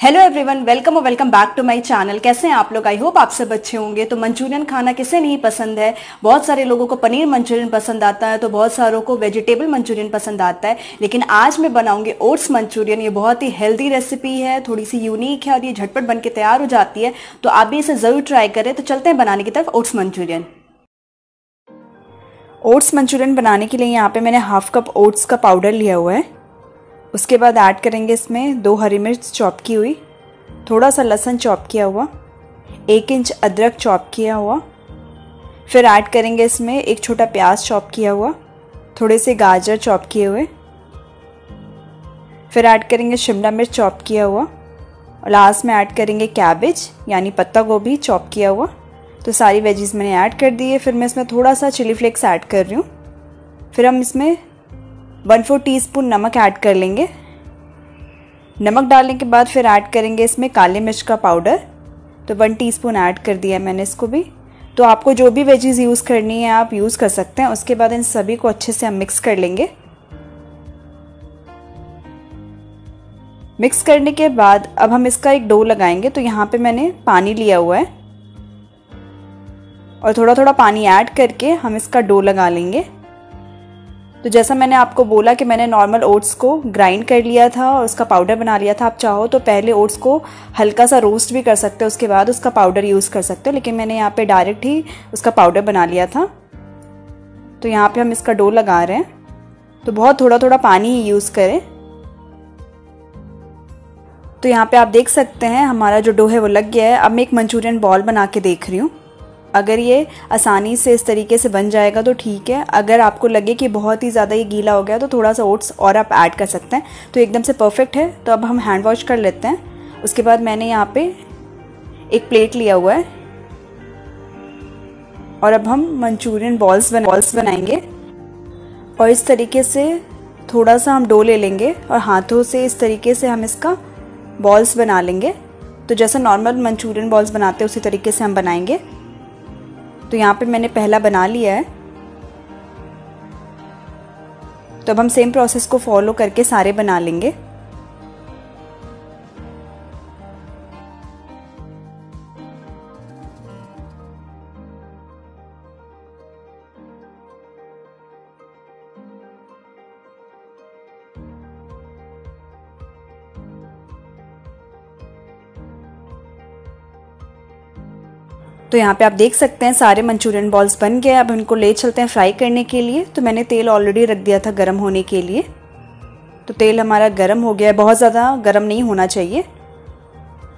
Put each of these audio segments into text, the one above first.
Hello everyone welcome और welcome back to my channel कैसे हैं आप लोग? आई होप आप सब अच्छे होंगे। तो मंचूरियन खाना किसे नहीं पसंद है? बहुत सारे लोगों को पनीर मंचूरियन पसंद आता है तो बहुत सारों को वेजिटेबल मंचूरियन पसंद आता है। लेकिन आज मैं बनाऊँगी ओट्स मंचूरियन। ये बहुत ही हेल्दी रेसिपी है थोड़ी सी यूनिक है और ये झटपट बन तैयार हो जाती है। तो आप भी इसे ज़रूर ट्राई करें। तो चलते हैं बनाने की तरफ़ ओट्स मंचूरियन। ओट्स मंचूरियन बनाने के लिए यहाँ पे मैंने हाफ़ कप ओट्स का पाउडर लिया हुआ है। उसके बाद ऐड करेंगे इसमें दो हरी मिर्च चॉप की हुई, थोड़ा सा लहसुन चॉप किया हुआ, एक इंच अदरक चॉप किया हुआ, फिर ऐड करेंगे इसमें एक छोटा प्याज चॉप किया हुआ, थोड़े से गाजर चॉप किए हुए, फिर ऐड करेंगे शिमला मिर्च चॉप किया हुआ, और लास्ट में ऐड करेंगे कैबेज, यानी पत्ता गोभी चॉप किया हुआ। तो सारी वेजीज मैंने ऐड कर दी है। फिर मैं इसमें थोड़ा सा चिली फ्लेक्स ऐड कर रही हूँ। फिर हम इसमें वन फोर टी नमक ऐड कर लेंगे। नमक डालने के बाद फिर ऐड करेंगे इसमें काले मिर्च का पाउडर तो वन टीस्पून ऐड कर दिया है मैंने इसको भी। तो आपको जो भी वेजीज यूज़ करनी है, आप यूज़ कर सकते हैं। उसके बाद इन सभी को अच्छे से हम मिक्स कर लेंगे। मिक्स करने के बाद अब हम इसका एक डो लगाएँगे। तो यहाँ पे मैंने पानी लिया हुआ है। और थोड़ा थोड़ा पानी ऐड करके हम इसका डो लगा लेंगे। तो जैसा मैंने आपको बोला कि मैंने नॉर्मल ओट्स को ग्राइंड कर लिया था और उसका पाउडर बना लिया था, आप चाहो तो पहले ओट्स को हल्का सा रोस्ट भी कर सकते हो, उसके बाद उसका पाउडर यूज़ कर सकते हो, लेकिन मैंने यहाँ पे डायरेक्ट ही उसका पाउडर बना लिया था। तो यहाँ पे हम इसका डो लगा रहे हैं। तो बहुत थोड़ा थोड़ा पानी ही यूज़ करें। तो यहाँ पे आप देख सकते हैं, हमारा जो डो है वो लग गया है। अब मैं एक मंचूरियन बॉल बना के देख रही हूँ। अगर ये आसानी से इस तरीके से बन जाएगा तो ठीक है। अगर आपको लगे कि बहुत ही ज़्यादा ये गीला हो गया तो थोड़ा सा ओट्स और आप ऐड कर सकते हैं। तो एकदम से परफेक्ट है। तो अब हम हैंड वॉश कर लेते हैं। उसके बाद मैंने यहाँ पे एक प्लेट लिया हुआ है। और अब हम मंचूरियन बॉल्स बन, बॉल्स बनाएँगे। और इस तरीके से थोड़ा सा हम डो ले लेंगे और हाथों से इस तरीके से हम इसका बॉल्स बना लेंगे। तो जैसा नॉर्मल मंचूरियन बॉल्स बनाते हैं, उसी तरीके से हम बनाएँगे। तो यहाँ पे मैंने पहला बना लिया है। तो अब हम सेम प्रोसेस को फॉलो करके सारे बना लेंगे। तो यहाँ पे आप देख सकते हैं, सारे मंचूरियन बॉल्स बन गए अब इनको ले चलते हैं फ्राई करने के लिए। तो मैंने तेल ऑलरेडी रख दिया था गर्म होने के लिए। तो तेल हमारा गर्म हो गया है। बहुत ज़्यादा गर्म नहीं होना चाहिए।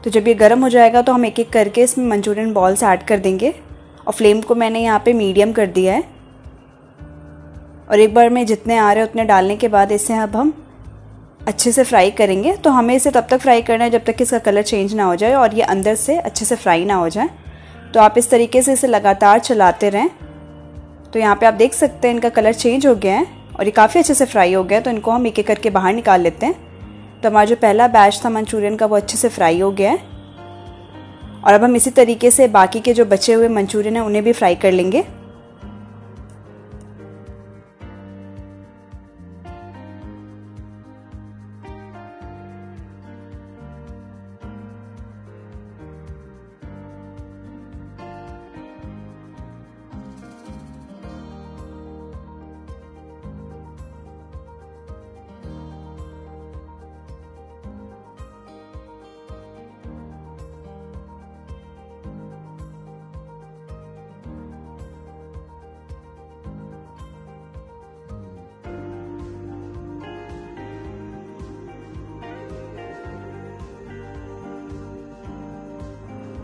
तो जब ये गर्म हो जाएगा तो हम एक एक करके इसमें मंचूरियन बॉल्स ऐड कर देंगे। और फ्लेम को मैंने यहाँ पे मीडियम कर दिया है। और एक बार में जितने आ रहे हैं, उतने डालने के बाद इसे अब हम अच्छे से फ्राई करेंगे। तो हमें इसे तब तक फ्राई करना है जब तक कि इसका कलर चेंज ना हो जाए और ये अंदर से अच्छे से फ्राई ना हो जाए। तो आप इस तरीके से इसे लगातार चलाते रहें। तो यहाँ पे आप देख सकते हैं इनका कलर चेंज हो गया है और ये काफ़ी अच्छे से फ्राई हो गया है। तो इनको हम एक एक करके बाहर निकाल लेते हैं। तो हमारा जो पहला बैच था मंचूरियन का वो अच्छे से फ्राई हो गया है। और अब हम इसी तरीके से बाकी के जो बचे हुए मंचूरियन हैं, उन्हें भी फ्राई कर लेंगे।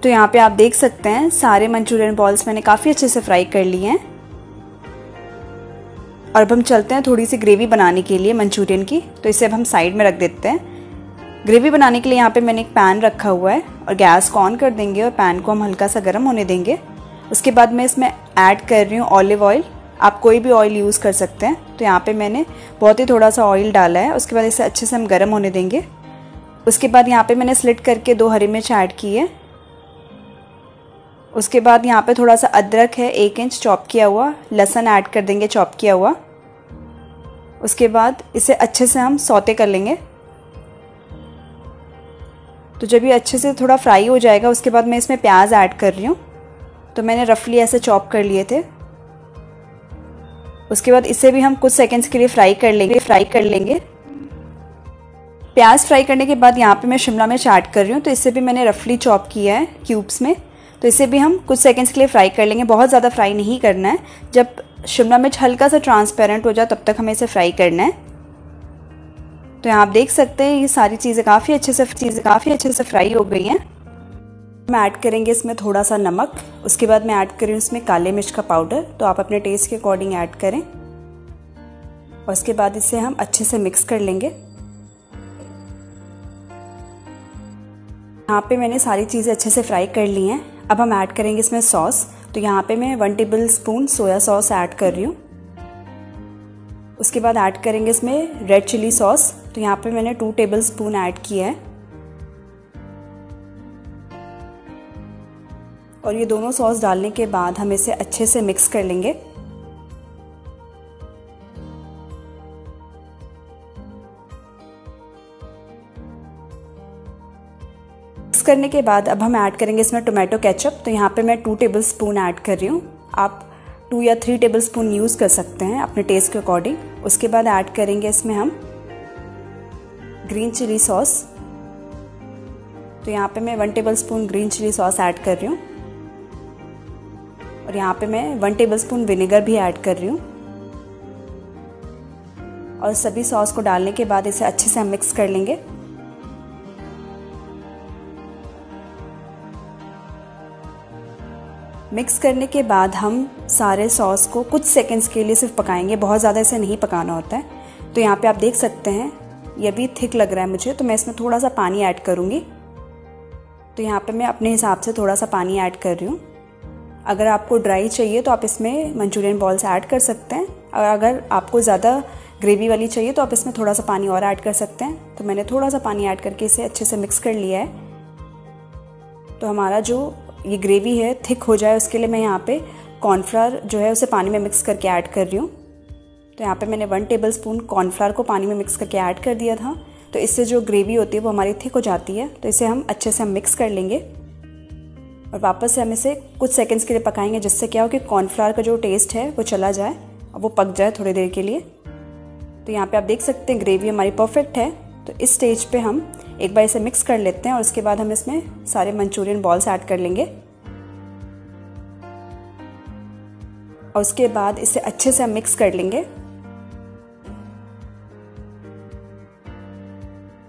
तो यहाँ पे आप देख सकते हैं, सारे मंचूरियन बॉल्स मैंने काफ़ी अच्छे से फ्राई कर लिए हैं। और अब हम चलते हैं थोड़ी सी ग्रेवी बनाने के लिए मंचूरियन की। तो इसे अब हम साइड में रख देते हैं। ग्रेवी बनाने के लिए यहाँ पे मैंने एक पैन रखा हुआ है और गैस को ऑन कर देंगे और पैन को हम हल्का सा गर्म होने देंगे। उसके बाद मैं इसमें ऐड कर रही हूँ ऑलिव ऑयल आप कोई भी ऑयल यूज़ कर सकते हैं। तो यहाँ पे मैंने बहुत ही थोड़ा सा ऑयल डाला है। उसके बाद इसे अच्छे से हम गर्म होने देंगे। उसके बाद यहाँ पे मैंने स्लिट करके दो हरी मिर्च ऐड की है। उसके बाद यहाँ पे थोड़ा सा अदरक है, एक इंच चॉप किया हुआ, लहसन ऐड कर देंगे चॉप किया हुआ। उसके बाद इसे अच्छे से हम सौते कर लेंगे। तो जब ये अच्छे से थोड़ा फ्राई हो जाएगा, उसके बाद मैं इसमें प्याज ऐड कर रही हूँ। तो मैंने रफली ऐसे चॉप कर लिए थे। उसके बाद इसे भी हम कुछ सेकंड्स के लिए फ्राई कर लेंगे, फ्राई कर लेंगे। प्याज फ्राई करने के बाद यहाँ पे मैं शिमला मिर्च ऐड कर रही हूँ तो इसे भी मैंने रफली चॉप किया है क्यूब्स में। तो इसे भी हम कुछ सेकेंड्स के लिए फ्राई कर लेंगे। बहुत ज़्यादा फ्राई नहीं करना है। जब शिमला मिर्च हल्का सा ट्रांसपेरेंट हो जाए, तब तक हमें इसे फ्राई करना है। तो यहाँ आप देख सकते हैं, ये सारी चीज़ें काफ़ी अच्छे से, चीज़ें काफ़ी अच्छे से फ्राई हो गई हैं। हम ऐड करेंगे इसमें थोड़ा सा नमक। उसके बाद मैं ऐड करी इसमें काले मिर्च का पाउडर तो आप अपने टेस्ट के अकॉर्डिंग ऐड करें। और उसके बाद इसे हम अच्छे से मिक्स कर लेंगे। यहाँ पे मैंने सारी चीज़ें अच्छे से फ्राई कर ली हैं। अब हम ऐड करेंगे इसमें सॉस। तो यहाँ पे मैं one tablespoon soya sauce add कर रही हूँ। उसके बाद ऐड करेंगे इसमें रेड चिली सॉस। तो यहाँ पे मैंने टू टेबल स्पून ऐड किया है। और ये दोनों सॉस डालने के बाद हम इसे अच्छे से मिक्स कर लेंगे। करने के बाद अब हम ऐड करेंगे इसमें टोमेटो केचप। तो यहाँ पे मैं टू टेबल स्पून ऐड कर रही हूँ। आप टू या थ्री टेबल स्पून यूज़ कर सकते हैं अपने टेस्ट के अकॉर्डिंग उसके बाद ऐड करेंगे इसमें हम ग्रीन चिली सॉस तो यहाँ पे मैं one tablespoon green chilli sauce add कर रही हूँ। और यहाँ पे मैं वन टेबल स्पून विनेगर भी ऐड कर रही हूँ। और सभी सॉस को डालने के बाद इसे अच्छे से हम मिक्स कर लेंगे। मिक्स करने के बाद हम सारे सॉस को कुछ सेकंड्स के लिए सिर्फ़ पकाएँगे। बहुत ज़्यादा इसे नहीं पकाना होता है। तो यहाँ पे आप देख सकते हैं, ये भी थिक लग रहा है मुझे। तो मैं इसमें थोड़ा सा पानी ऐड करूँगी। तो यहाँ पे मैं अपने हिसाब से थोड़ा सा पानी ऐड कर रही हूँ। अगर आपको ड्राई चाहिए तो आप इसमें मंचूरियन बॉल्स ऐड कर सकते हैं। और अगर आपको ज़्यादा ग्रेवी वाली चाहिए तो आप इसमें थोड़ा सा पानी और ऐड कर सकते हैं। तो मैंने थोड़ा सा पानी ऐड करके इसे अच्छे से मिक्स कर लिया है। तो हमारा जो ये ग्रेवी है थिक हो जाए उसके लिए मैं यहाँ पे कॉर्नफ्लावर जो है उसे पानी में मिक्स करके ऐड कर रही हूँ। तो यहाँ पे मैंने वन टेबल स्पून कॉर्नफ्लावर को पानी में मिक्स करके ऐड कर दिया था। तो इससे जो ग्रेवी होती है वो हमारी थिक हो जाती है। तो इसे हम अच्छे से हम मिक्स कर लेंगे। और वापस से हम इसे कुछ सेकंड्स के लिए पकाएँगे, जिससे क्या हो कि कॉर्नफ्लावर का जो टेस्ट है वो चला जाए, और वो पक जाए थोड़ी देर के लिए। तो यहाँ पे आप देख सकते हैं ग्रेवी हमारी परफेक्ट है। तो इस स्टेज पे हम एक बार इसे मिक्स कर लेते हैं और उसके बाद हम इसमें सारे मंचूरियन बॉल्स ऐड कर लेंगे। और उसके बाद इसे अच्छे से हम मिक्स कर लेंगे।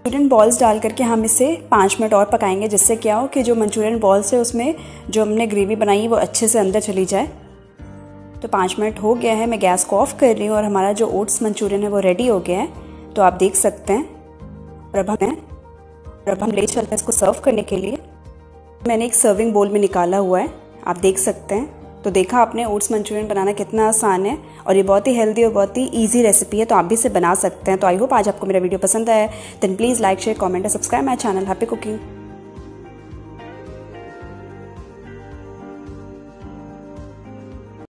मंचूरियन बॉल्स डाल करके हम इसे पाँच मिनट और पकाएँगे, जिससे क्या हो कि जो मंचूरियन बॉल्स है उसमें जो हमने ग्रेवी बनाई, वो अच्छे से अंदर चली जाए। तो पाँच मिनट हो गया है, मैं गैस को ऑफ़ कर रही हूँ और हमारा जो ओट्स मंचूरियन है वो रेडी हो गया है। तो आप देख सकते हैं। और अब हम अब हम ले चलते हैं इसको सर्व करने के लिए। मैंने एक सर्विंग बोल में निकाला हुआ है। आप देख सकते हैं। तो देखा आपने ओट्स मंचूरियन बनाना कितना आसान है और ये बहुत ही हेल्दी और बहुत ही ईजी रेसिपी है। तो आप भी इसे बना सकते हैं। तो आई होप आज आपको मेरा वीडियो पसंद आया then please like share comment और subscribe my channel happy cooking